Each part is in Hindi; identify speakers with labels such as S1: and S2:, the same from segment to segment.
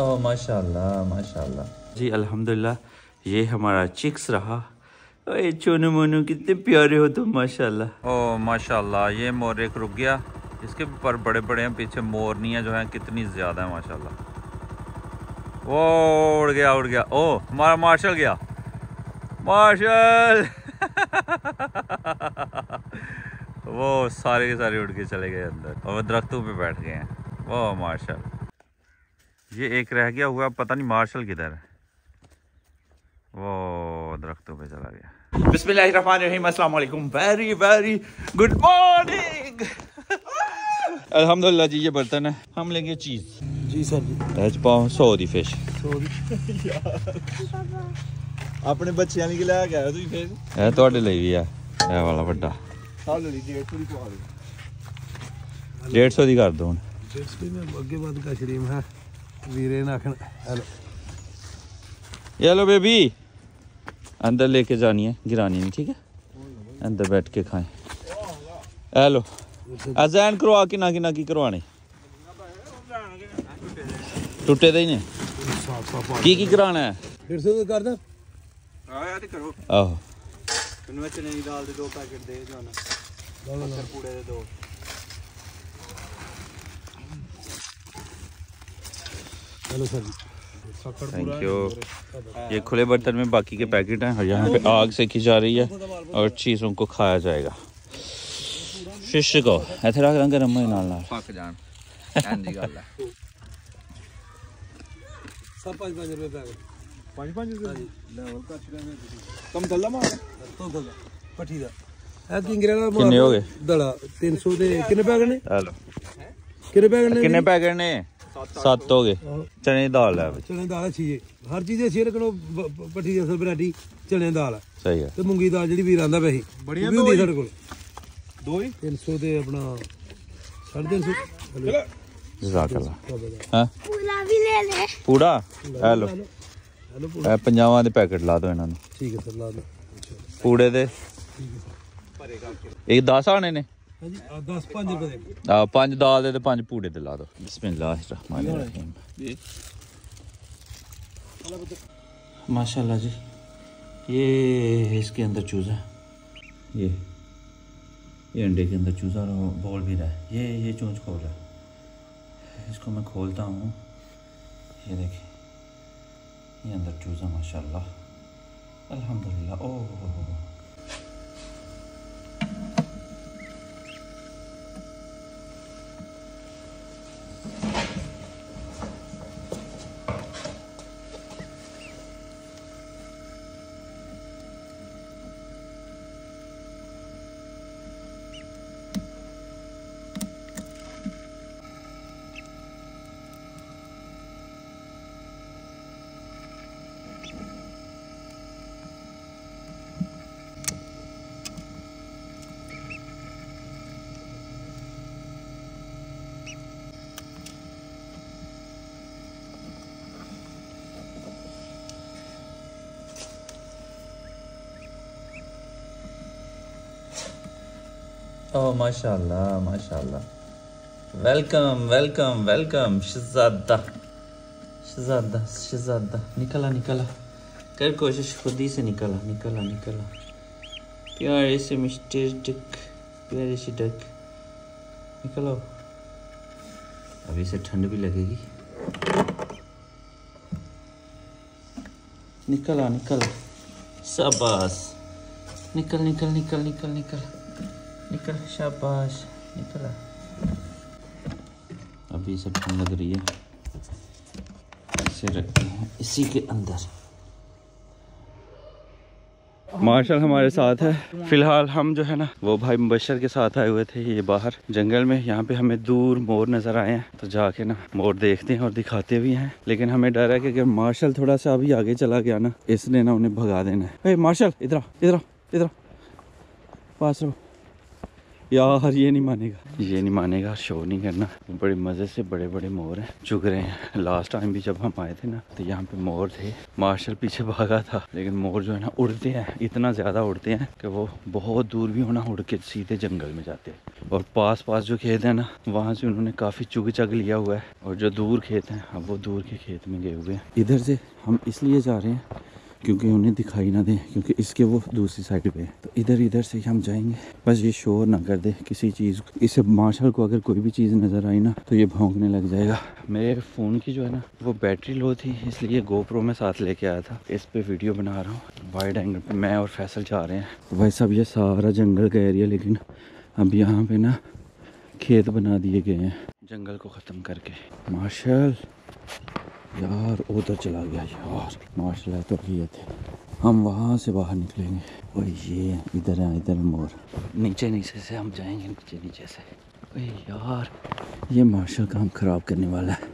S1: ओह माशाल्लाह माशाल्लाह जी अल्हम्दुलिल्लाह ये हमारा चिक्स रहा। ओए चोनू मोनू कितने प्यारे हो तुम माशाल्लाह
S2: ओ माशाल्लाह ये मोर एक रुक गया। इसके पर बड़े बड़े हैं पीछे मोरनियाँ जो हैं कितनी ज़्यादा है माशाल्लाह वो उड़ गया उड़ गया। ओ हमारा मार्शल गया। मार्शल वो सारे के सारे उड़ के चले गए अंदर। और दरख्तों पे बैठ गए हैं। वो मार्शल ये एक रह गया हुआ पता नहीं मार्शल किधर है वो दरख्तों पे चला गया
S1: बिस्मिल्लाहिर्रहमानिर्रहीम अस्सलाम वालेकुम वेरी वेरी गुड मॉर्निंग अल्हम्दुलिल्लाह जी ये बर्तन है हम लेंगे चीज
S3: जी सर जी
S1: एच पाओ सौ दी फिश
S3: ਆਪਣੇ ਬੱਚਿਆਂ ਲਈ ਲੈ ਕੇ ਆਇਆ ਤੁਸੀਂ ਫੇਰ
S1: ਇਹ ਤੁਹਾਡੇ ਲਈ ਵੀ ਆ ਇਹ ਵਾਲਾ ਵੱਡਾ
S3: ਸਾਡੇ ਲਈ ਡੇਢ ਪੂਰੀ ਪਵਾ ਦਿਓ
S1: 150 ਦੀ ਕਰ ਦੋ ਹੁਣ
S3: ਜਿਸ ਵੀ ਮੈਂ ਅੱਗੇ ਵੱਧ ਕਾ ਸ਼ਰੀਮ ਹੈ
S1: वीरे हेलो। बेबी। अंदर लेके जानी है गिरानी नहीं ठीक है? अंदर बैठ के खाएँ। हेलो। अजैन करवा कि ना कि ना की करवाने। टुटे दे की की कराना है?
S3: फिर से कर।
S2: दे हाँ, आहो।
S1: आहो
S2: चने की दाल दे दो पैकेट दे जाना। दो पूड़े दे दो।
S3: हेलो सर
S1: थैंक यू ये खुले बर्तन में बाकी के पैकेट हैं यहाँ पे आग सेकी जा रही है और चीज़ों को खाया जाएगा फ़िश को ऐसे रख रंग रम नाल नाल
S2: पक जान ਐਂਦੀ ਗੱਲ ਹੈ
S3: ਸਭ 5-5 ਰੁਪਏ ਦਾ 5-5 ਰੁਪਏ ਲੈਵਲ ਕੱਚ ਰਹੇ
S2: ਤੁਸੀਂ ਕਮ ਦੱਲਾ ਮਾਰ
S3: ਤੋਂ ਦੱਲਾ ਪੱਠੀ ਦਾ ਇਹ ਕਿੰਗਰੇ ਦਾ
S1: ਕਿੰਨੇ ਹੋ ਗਏ
S3: ਦੱਲਾ 300 ਦੇ ਕਿੰਨੇ ਪੈ ਗਏ ਨੇ
S1: ਹਲੋ
S3: ਕਿੰਨੇ ਪੈ ਗਏ ਨੇ
S1: ਕਿੰਨੇ ਪੈ ਗਏ ਨੇ 7 ਹੋ ਗਏ। ਚਣੇ ਦਾਲ ਹੈ ਵਿੱਚ
S3: ਚਣੇ ਦਾਲ ਅੱਛੀ ਹੈ ਹਰ ਚੀਜ਼ ਅੱਛੀ ਰਕਣੋ ਪੱਠੀ ਦੀ ਅਸਲ ਵੈਰਾਈਟੀ ਚਣੇ ਦਾਲ
S1: ਸਹੀ ਹੈ
S3: ਤੇ ਮੂੰਗੀ ਦਾਲ ਜਿਹੜੀ ਵੀਰ ਆਂਦਾ ਪਿਆ ਬੜੀਆਂ ਹੁੰਦੀ ਸਾਡੇ ਕੋਲ।
S2: ਦੋ
S3: 300 ਦੇ ਆਪਣਾ 350
S1: ਚਲੋ। ਜਜ਼ਾਕ ਅੱਲਾ ਹਾਂ?
S4: ਪੂਰਾ ਵੀ ਲੈ ਲੈ।
S1: ਪੂਰਾ ਲੈ
S3: ਲਓ
S1: ਇਹ ਦੇ ਪੈਕੇਟ ਲਾ ਦਿਓ ਇਹਨਾਂ ਨੂੰ।
S3: ਠੀਕ ਹੈ ਸਰ ਲਾ ਦਿਓ।
S1: ਪੂੜੇ ਦੇ। ਇਹ 10 ਆਣੇ ਨੇ। दाल दे पूड़े दे ला दो माशाल्लाह जी ये इसके अंदर चूज़ा ये ये अंडे के अंदर चूज़ा और बॉल भी रहा है ये ये चूंज खोल रहा है इसको मैं खोलता हूँ ये देखिए ये अंदर चूज़ा माशाल्लाह अल्हम्दुलिल्लाह ओह Oh, mashallah, mashallah. Welcome, welcome, welcome, शहजादा शहजादा शहजादा निकला निकला कर कोशिश खुद ही से निकला निकला निकला प्यारे से मिस्टर डक प्यारे से डक निकलो अभी से ठंड भी लगेगी निकला निकल शाबाश निकल निकल निकल निकल निकल निकल शाबाश। निकला। अभी से ठंड लग रही है। इसे रखते हैं, इसी के अंदर। मार्शल हमारे साथ है। फ़िलहाल हम जो है ना, वो भाई मुबशर के साथ आए हुए थे, ये बाहर जंगल में। यहाँ पे हमें दूर मोर नज़र आए हैं। तो जाके ना, मोर देखते हैं और दिखाते भी हैं। लेकिन हमें डर है कि अगर मार्शल थोड़ा सा अभी आगे चला गया ना, इसने ना उन्हें भगा देना है। मार्शल, इधर इधर इधर पास रहो। यार, ये नहीं मानेगा। ये नहीं मानेगा शो नहीं करना। बड़े मज़े से बड़े बड़े मोर हैं, चुग रहे हैं। लास्ट टाइम भी जब हम आए थे ना तो यहाँ पे मोर थे। मार्शल पीछे भागा था, लेकिन मोर जो है ना, उड़ते हैं। इतना ज़्यादा उड़ते हैं कि वो बहुत दूर भी होना उड़ के सीधे जंगल में जाते हैं। और पास पास जो खेत है ना, वहाँ से उन्होंने काफ़ी चुग चग लिया हुआ है। और जो दूर खेत हैं, अब वो दूर के खेत में गए हुए हैं। इधर से हम इसलिए जा रहे हैं क्योंकि उन्हें दिखाई ना दे, क्योंकि इसके वो दूसरी साइड पे है। तो इधर इधर से हम जाएँगे। बस ये शोर ना कर दे किसी चीज़ इसे मार्शल को अगर कोई भी चीज़ नज़र आई ना तो ये भौंकने लग जाएगा। मेरे फ़ोन की जो है ना, वो बैटरी लो थी, इसलिए गोप्रो में साथ लेके आया था। इस पे वीडियो बना रहा हूँ। वाइड एंगल पे मैं और फैसल जा रहे हैं। तो भाई साहब, ये सारा जंगल का एरिया लेकिन अब यहाँ पे ना, खेत बना दिए गए हैं। जंगल को ख़त्म करके। मार्शल यार, उधर चला गया यार। मार्शल तो ये थे हम वहाँ से बाहर निकलेंगे। ओ ये इधर है, इधर मोर। नीचे नीचे से हम जाएँगे, नीचे नीचे से। ओए यार, ये मार्शल काम ख़राब करने वाला है।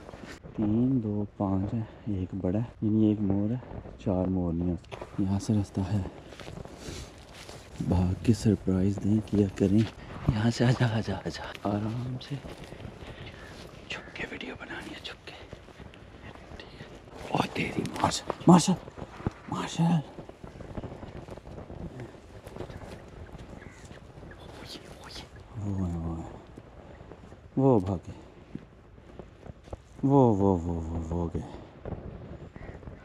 S1: तीन, दो, पाँच है, एक बड़ा है यानी एक मोर है, चार मोर नहीं है। यहाँ से रास्ता है। भाग के सरप्राइज़ दें, किया करें। यहाँ से आजा आजा आजा। आराम से छुप के वीडियो बनानी है छुप के ओ वो वो। वो भागे वो वो वो वो वो गए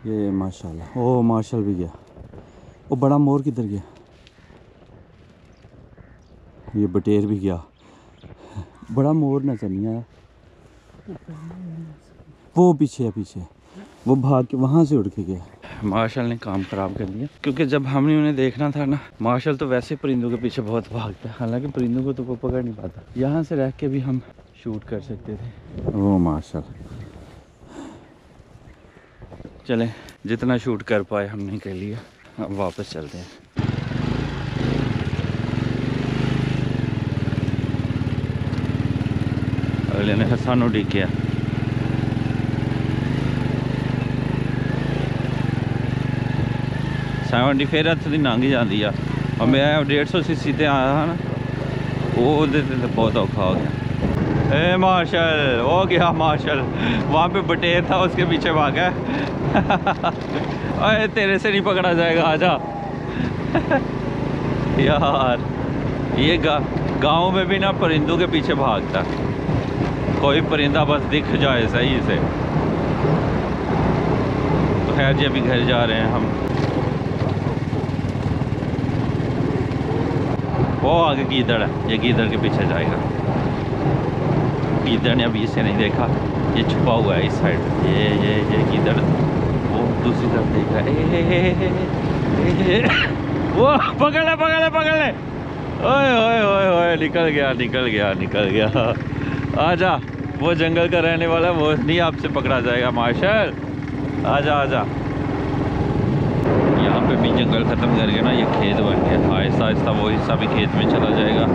S1: ये माशाल्लाह ओ भी गया वो बड़ा मोर किधर गया ये बटेर भी गया बड़ा मोर नज़र नहीं आया वो पीछे है पीछे वो भाग के वहाँ से उड़ के गया। मार्शल ने काम खराब कर दिया क्योंकि जब हमने उन्हें देखना था ना मार्शल तो वैसे परिंदों के पीछे बहुत भागता है। हालाँकि परिंदों को तो वो पकड़ नहीं पाता। यहाँ से रह के भी हम शूट कर सकते थे। वो मार्शल। चले जितना शूट कर पाए हमने कर लिया। अब वापस चलते हैं। अगले ने सानू किया। 70 ਫਿਰ ਇੱਥੋਂ ਦੀ ਲੰਘ ਜਾਂਦੀ ਆ। ਔਰ ਮੈਂ 150 तो आया है ना वो तो बहुत औखा हो गया ए मार्शल हो गया मार्शल वहाँ पे बटेर था उसके पीछे भागा अरे तेरे से नहीं पकड़ा जाएगा आजा यार ये गा, गाँव में भी ना परिंदों के पीछे भागता कोई परिंदा बस दिख जाए सही से तो खैर जी अभी घर जा रहे हैं हम वो आगे गीदड़ है। ये गीदड़ के पीछे जाएगा। गीदड़ ने अभी इसे नहीं देखा। ये छुपा हुआ है इस साइड। ये ये ये गीदड़। वो दूसरी तरफ़ देख रहा है। वो पकड़ ले पकड़ ले पकड़ ले। ओए ओए ओए ओए, निकल गया निकल गया निकल गया। आजा, वो जंगल का रहने वाला वो नहीं आपसे पकड़ा जाएगा, मार्शल। आजा आजा। जंगल ख़त्म करके ना, ये खेत बन गया। आहिस्ता आहिस्ता वो हिस्सा भी खेत में चला जाएगा।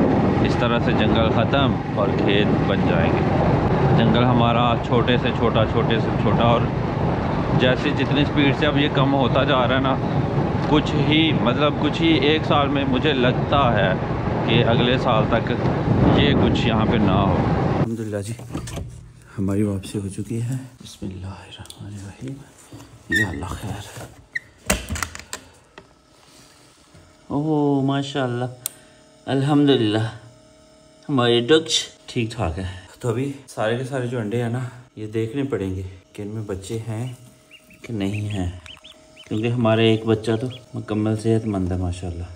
S1: इस तरह से जंगल ख़त्म और खेत बन जाएँगे। जंगल हमारा छोटे से छोटा, छोटे से छोटा और जैसे जितनी स्पीड से अब ये कम होता जा रहा है ना, कुछ ही मतलब कुछ ही एक साल में मुझे लगता है कि अगले साल तक ये कुछ यहाँ पे ना हो। अलहमदिल्ला जी, हमारी वापसी हो चुकी है। अल्लाह खैर। ओह, माशाल्लाह। अल्हम्दुलिल्लाह। हमारे डक्स ठीक ठाक है। तो अभी सारे के सारे जो अंडे हैं ना, ये देखने पड़ेंगे कि इनमें बच्चे हैं कि नहीं हैं। क्योंकि हमारे एक बच्चा तो मुकम्मल सेहतमंद है, माशाल्लाह।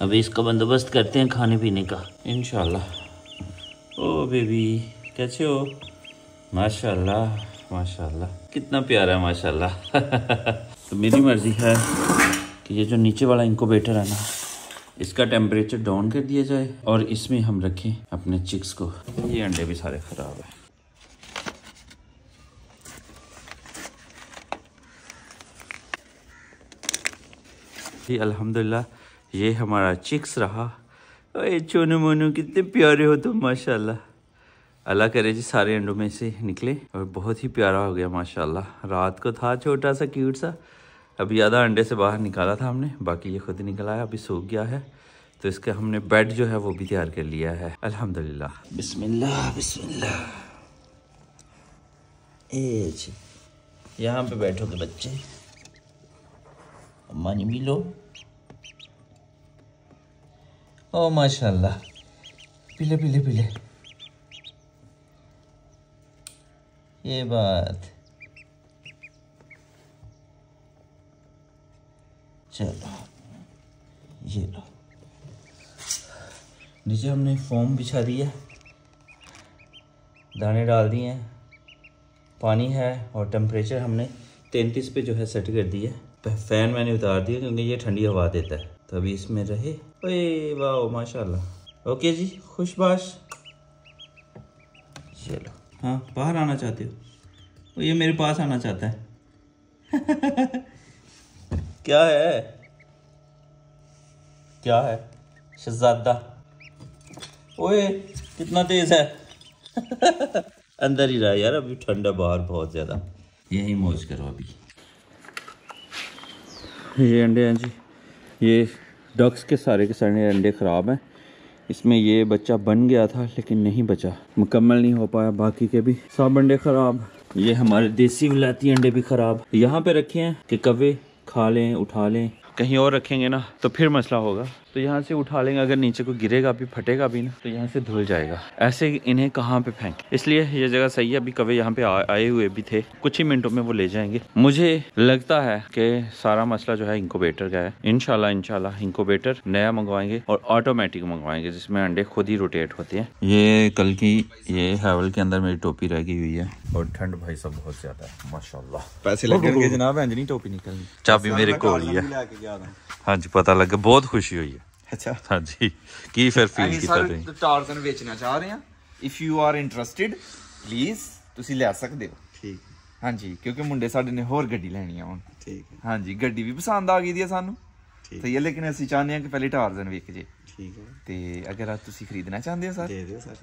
S1: अभी इसका बंदोबस्त करते हैं खाने पीने का इन ओ, बेबी, कैसे हो? माशाल्लाह माशाल्लाह। कितना प्यारा है, माशाल्लाह। तो मेरी मर्ज़ी है। कि ये जो नीचे वाला इंकोबेटर है ना इसका टेम्परेचर डाउन कर दिया जाए और इसमें हम रखें अपने चिक्स को। ये अंडे भी सारे ख़राब है। जी अल्हम्दुलिल्लाह ये हमारा चिक्स रहा। अरे चोनू मोनू, कितने प्यारे हो तुम, माशाल्लाह। अल्लाह करे जी, सारे अंडों में से निकले और बहुत ही प्यारा हो गया, माशाल्लाह। रात को था, छोटा सा क्यूट सा। अभी आधा अंडे से बाहर निकाला था हमने, बाकी ये खुद ही निकल आया अभी सूख गया है। तो इसका हमने बेड जो है वो भी तैयार कर लिया है। अल्हम्दुलिल्लाह।
S5: बिस्मिल्लाह बिस्मिल्लाह। ए जी, यहाँ पे बैठोगे बच्चे? अम्मा मिलो। ओ, माशाल्लाह। पीले पीले पीले। ये बात। चलो, ये लो। नीचे हमने फोम बिछा दिया दाने डाल दिए हैं। पानी है और टेम्परेचर हमने तैंतीस पे जो है सेट कर दिया है। फ़ैन मैंने उतार दिया क्योंकि ये ठंडी हवा देता है। तो अभी इसमें रहे। ओए वाह माशाल्लाह। ओके जी खुशबाश चलो हाँ बाहर आना चाहते हो? ये मेरे पास आना चाहता है। क्या है? क्या है? शहजादा। ओए, कितना तेज है। अंदर ही रहा यार, अभी ठंडा बाहर बहुत ज़्यादा। यही मौज करो अभी।
S1: ये अंडे हैं जी। ये डक्स के सारे के सारे अंडे ख़राब हैं। इसमें ये बच्चा बन गया था, लेकिन नहीं बचा। मुकम्मल नहीं हो पाया, बाकी के भी सब अंडे ख़राब।
S5: ये हमारे देसी विलायती अंडे भी ख़राब।
S1: यहाँ पे रखे हैं कि कवे खा लें उठा लें। कहीं और रखेंगे ना तो फिर मसला होगा। तो यहाँ से उठा लेंगे। अगर नीचे को गिरेगा भी फटेगा भी ना तो यहाँ से धुल जाएगा। ऐसे इन्हें कहाँ पे फेंक? इसलिए ये जगह सही है। अभी कभी यहाँ पे आए हुए भी थे। कुछ ही मिनटों में वो ले जाएँगे। मुझे लगता है कि सारा मसला जो है इंकोबेटर का है। इनशाला इनशाला इंकोबेटर नया मंगवाएँगे और ऑटोमेटिक मंगवाएँगे जिसमें अंडे खुद ही रोटेट होते हैं। ये कल की ये हैवल के अंदर मेरी टोपी रह गई हुई है और ठंड भाई सब बहुत ज़्यादा है माशाल्लाह।
S4: पैसे लगेंगे जनाब टोपी निकलनी?
S1: चाबी मेरे को हाँ। जी पता लगे बहुत खुशी हुई है।
S4: ਅੱਛਾ
S1: हाँ जी की फिर फील
S4: ਅਸੀਂ
S1: ਕੀਤਾ
S4: ਸਰ
S1: ਤੁਸੀਂ
S4: ਟਾਰਜ਼ਨ ਵੇਚਣਾ ਚਾਹ ਰਹੇ ਹਾਂ if you are interested please ਤੁਸੀਂ ਲੈ ਸਕਦੇ ਹੋ
S6: ਠੀਕ
S4: ਹਾਂਜੀ ਕਿਉਂਕਿ ਮੁੰਡੇ ਸਾਡੇ ਨੇ ਹੋਰ ਗੱਡੀ ਲੈਣੀ ਆ ਹੁਣ
S6: ਠੀਕ ਹੈ
S4: ਹਾਂਜੀ ਗੱਡੀ ਵੀ ਪਸੰਦ ਆ ਗਈ ਦੀ ਆ ਸਾਨੂੰ
S6: ਠੀਕ।
S4: ਸਹੀ ਹੈ ਲੇਕਿਨ ਅਸੀਂ ਚਾਹੁੰਦੇ ਹਾਂ ਕਿ ਪਹਿਲੇ ਟਾਰਜ਼ਨ ਵੇਖ ਜੇ
S6: ਠੀਕ ਹੈ
S4: ਤੇ ਅਗਰ ਅੱਜ ਤੁਸੀਂ ਖਰੀਦਣਾ ਚਾਹੁੰਦੇ ਹੋ ਸਰ
S6: ਦੇ ਦਿਓ ਸਰ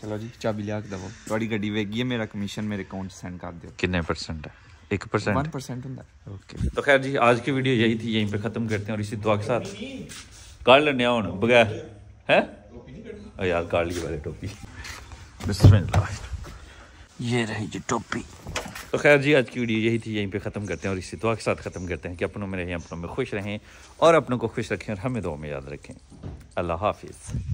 S4: ਚਲੋ ਜੀ ਚਾਬੀ ਲਿਆ ਕੇ ਦਵੋ ਤੁਹਾਡੀ ਗੱਡੀ ਵੇਖ ਗਈ ਹੈ ਮੇਰਾ ਕਮਿਸ਼ਨ ਮੇਰੇ ਅਕਾਊਂਟ 'ਚ ਸੈਂਡ ਕਰ ਦਿਓ
S1: कितने परसेंट है एक परसेंट
S4: 1% ਹੁੰਦਾ
S1: ओके तो खैर जी आज की वीडियो यही थी यहीं पे ख़त्म करते हैं और इसी दुआ के साथ काट लेने हूँ बगैर है? यार काट लिए वाले टोपी।
S5: ये रही जी टोपी।
S1: तो खैर जी आज की वीडियो यही थी यहीं पे ख़त्म करते हैं और इसी दुआ के साथ ख़त्म करते हैं कि अपनों में रहें अपनों में खुश रहें और अपनों को खुश रखें और हमें दुआ में याद रखें। अल्लाह हाफिज़।